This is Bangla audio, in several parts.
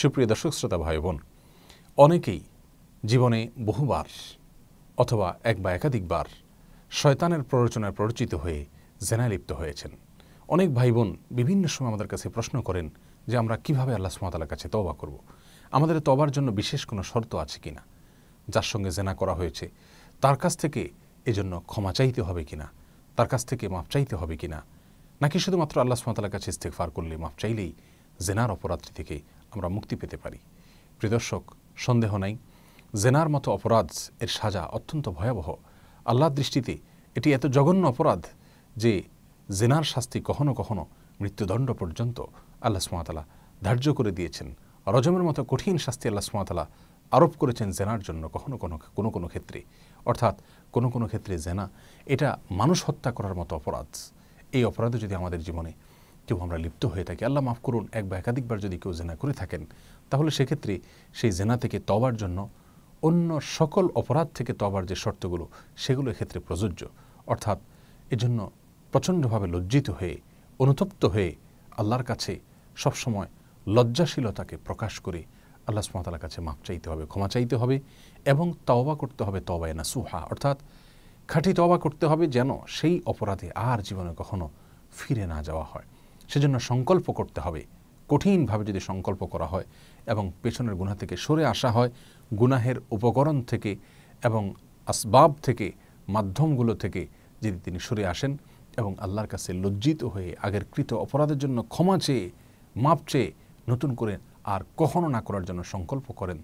সুপ্রিয় দর্শক, শ্রোতা ভাই বোন অনেকেই জীবনে বহুবার অথবা এক বা একাধিকবার শয়তানের প্ররোচনায় প্ররোচিত হয়ে জেনায় লিপ্ত হয়েছেন। অনেক ভাই বোন বিভিন্ন সময় আমাদের কাছে প্রশ্ন করেন যে, আমরা কীভাবে আল্লাহ সুমাতালার কাছে তওবা করব। আমাদের তবার জন্য বিশেষ কোনো শর্ত আছে কিনা যার সঙ্গে জেনা করা হয়েছে, তার কাছ থেকে এজন্য ক্ষমা চাইতে হবে কিনা তার কাছ থেকে মাপ চাইতে হবে কিনা নাকি শুধুমাত্র আল্লাহ সুমাতালার কাছে ইস্তেকফার করলে মাপ চাইলেই জেনার অপরাধটি থেকে আমরা মুক্তি পেতে পারি। প্রিদর্শক সন্দেহ নাই, জেনার মতো অপরাধ এর সাজা অত্যন্ত ভয়াবহ। আল্লাহর দৃষ্টিতে এটি এত জঘন্য অপরাধ যে জেনার শাস্তি কখনো কখনো মৃত্যুদণ্ড পর্যন্ত আল্লাহ সুমাতালা ধার্য করে দিয়েছেন। রজমের মতো কঠিন শাস্তি আল্লাহ সুমাতালা আরোপ করেছেন জেনার জন্য কখনো কোনো কোনো কোনো ক্ষেত্রে। অর্থাৎ কোনো কোনো ক্ষেত্রে জেনা, এটা মানুষ হত্যা করার মতো অপরাধ। এই অপরাধে যদি আমাদের জীবনে কেউ আমরা লিপ্ত হয়ে থাকি, আল্লাহ মাফ করুন, এক বা একাধিকবার যদি কেউ জেনা করে থাকেন, তাহলে সেক্ষেত্রে সেই জেনা থেকে তবার জন্য অন্য সকল অপরাধ থেকে তবার যে শর্তগুলো, সেগুলো এক্ষেত্রে প্রযোজ্য। অর্থাৎ এজন্য প্রচণ্ডভাবে লজ্জিত হয়ে, অনুতপ্ত হয়ে আল্লাহর কাছে সবসময় লজ্জাশীলতাকে প্রকাশ করে আল্লাহ সুমতালার কাছে মাপ চাইতে হবে, ক্ষমা চাইতে হবে এবং তওবা করতে হবে তবায় না সুহা অর্থাৎ খাঁটি তওবা করতে হবে যেন সেই অপরাধে আর জীবনে কখনো ফিরে না যাওয়া হয়। সেজন্য সংকল্প করতে হবে। কঠিনভাবে যদি সংকল্প করা হয় এবং পেছনের গুণা থেকে সরে আসা হয়, গুনাহের উপকরণ থেকে এবং আসবাব থেকে, মাধ্যমগুলো থেকে যদি তিনি সরে আসেন এবং আল্লাহর কাছে লজ্জিত হয়ে আগের কৃত অপরাধের জন্য ক্ষমা চেয়ে, মাপ চেয়ে নতুন করে আর কখনো না করার জন্য সংকল্প করেন,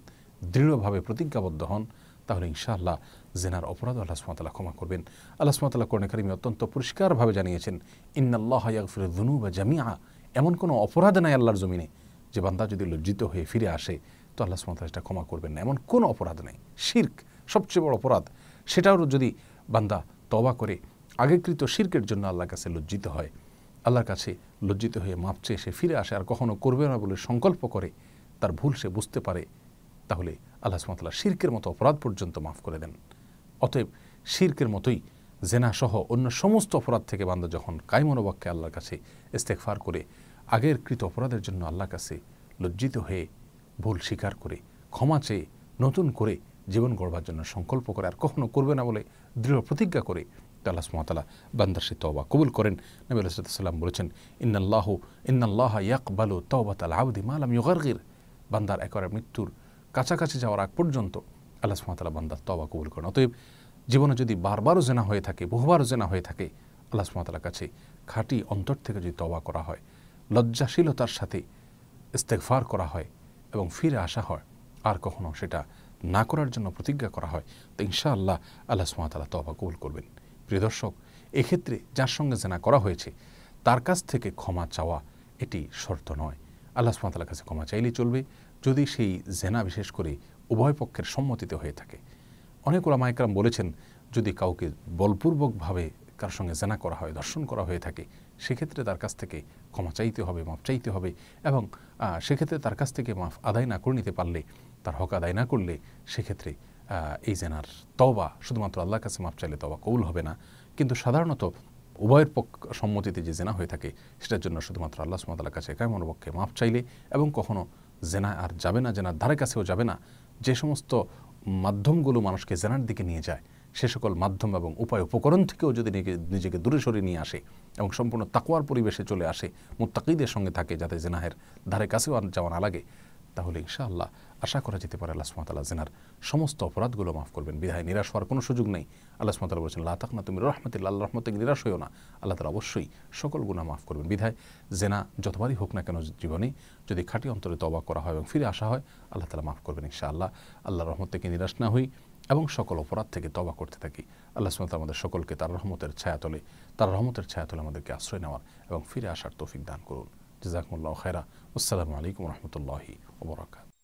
দৃঢ়ভাবে প্রতিজ্ঞাবদ্ধ হন তাহলে ইনশাআল্লাহ জেনার অপরাধ আল্লাহ সুমাতালা ক্ষমা করবেন। আল্লাহ সুমাতাল্লাহ কোরআন কারিমি অত্যন্ত পরিষ্কারভাবে জানিয়েছেন, ইন্নাল্লাহ ইয়াগফির বা জামিয়া এমন কোনো অপরাধ নাই আল্লাহর জমিনে যে বান্দা যদি লজ্জিত হয়ে ফিরে আসে, তো আল্লাহ সুমাতালা সেটা ক্ষমা করবেন না। এমন কোনো অপরাধ নেই। শির্ক সবচেয়ে বড় অপরাধ, সেটাও যদি বান্দা তবা করে, আগেকৃত শির্কের জন্য আল্লাহর কাছে লজ্জিত হয়, আল্লাহর কাছে লজ্জিত হয়ে মাপ চেয়ে সে ফিরে আসে আর কখনো করবে না বলে সংকল্প করে, তার ভুল সে বুঝতে পারে তাহলে আল্লাহ সুমতাল্লাহ শির্কের মতো অপরাধ পর্যন্ত মাফ করে দেন। অতএব শির্কের মতোই জেনা সহ অন্য সমস্ত অপরাধ থেকে বান্দা যখন কায়মনোবাক্যে আল্লাহর কাছে ইস্তেকফার করে, আগের কৃত অপরাধের জন্য আল্লাহর কাছে লজ্জিত হয়ে ভুল স্বীকার করে, ক্ষমা চেয়ে নতুন করে জীবন গড়বার জন্য সংকল্প করে, আর কখনো করবে না বলে দৃঢ় প্রতিজ্ঞা করে আল্লাহ সুমতালা বান্দার সে তওবা কবুল করেন। নবী আলাইসাল্লাম বলেছেন, ইন্নাল্লাহ ইন্নাল্লাহ ইয়াকবালু তওবাত আল আবদি মালাম ইউগারগির। বান্দার একবারে মৃত্যুর কাছাকাছি যাওয়ার আগ পর্যন্ত আল্লাহ সুমতালা বান্দার তওবা কবুল করেন। অতএব জীবনে যদি বারবারও জেনা হয়ে থাকে, বহুবারও জেনা হয়ে থাকে, আল্লাহ সুমতালার কাছে খাঁটি অন্তর থেকে যদি তওবা করা হয়, লজ্জাশীলতার সাথে ইস্তেকফার করা হয় এবং ফিরে আসা হয়, আর কখনো সেটা না করার জন্য প্রতিজ্ঞা করা হয়, তো ইনশাআল্লাহ আল্লাহ সুমাতালা তবা কবুল করবেন। প্রিয় দর্শক, এক্ষেত্রে যার সঙ্গে জেনা করা হয়েছে, তার কাছ থেকে ক্ষমা চাওয়া এটি শর্ত নয়। আল্লাহ সুমাতালার কাছে ক্ষমা চাইলেই চলবে যদি সেই জেনা বিশেষ করে উভয় পক্ষের সম্মতিতে হয়ে থাকে। অনেক ওলামাইকরাম বলেছেন, যদি কাউকে বলপূর্বকভাবে কার সঙ্গে জেনা করা হয়, দর্শন করা হয়ে থাকে, সেক্ষেত্রে তার কাছ থেকে ক্ষমা চাইতে হবে, মাফ চাইতে হবে এবং সেক্ষেত্রে তার কাছ থেকে মাফ আদায় না করে নিতে পারলে, তার হক আদায় না করলে সেক্ষেত্রে এই জেনার তবা শুধুমাত্র আল্লাহর কাছে মাফ চাইলে তবা কৌল হবে না। কিন্তু সাধারণত উভয়ের পক্ষ, সম্মতিতে যে জেনা হয়ে থাকে, সেটার জন্য শুধুমাত্র আল্লাহ সুমাতার কাছে কেমন পক্ষে মাফ চাইলে এবং কখনো জেনা আর যাবে না, জেনার ধারে কাছেও যাবে না। যে সমস্ত মাধ্যমগুলো মানুষকে জেনার দিকে নিয়ে যায়, সে সকল মাধ্যম এবং উপায় উপকরণ থেকেও যদি নিজেকে দূরে সরে নিয়ে আসে এবং সম্পূর্ণ তাকুয়ার পরিবেশে চলে আসে, মুত্তাকিদের সঙ্গে থাকে যাতে জেনাহের ধারে কাছেও যাওয়া না লাগে। তাহলে ইনশাআল্লাহ আশা করা যেতে পারে আল্লাহ সুমাতাল্লাহ জেনার সমস্ত অপরাধগুলো মাফ করবেন। বিধায় নিরাশ হওয়ার কোনো সুযোগ নেই। আল্লাহ সুমাতাল্লাহ বলছেন আল্লাহ তাক না তুমি রহমতুল্লাহ আল্লাহ রহমত নিরাশ হয়েও না। আল্লাহ তালা অবশ্যই সকল গুণা মাফ করবেন। বিধায় জেনা যতবারই হোক না কেন জীবনে যদি খাঁটি অন্তরে তবাক করা হয় এবং ফিরে আসা হয়, আল্লাহ তালা মাফ করবেন ইনশাআল্লাহ। আল্লাহ রহমত থেকে নিরাশ না হই এবং সকল অপরাধ থেকে তবা করতে থাকি। আল্লাহ সুমত আমাদের সকলকে তার রহমতের ছায়াতলে, তার রহমতের ছায়াতলে আমাদেরকে আশ্রয় নেওয়ার এবং ফিরে আসার তৌফিক দান করুন। جزاكم الله خيرا. والسلام عليكم ورحمة الله وبركاته.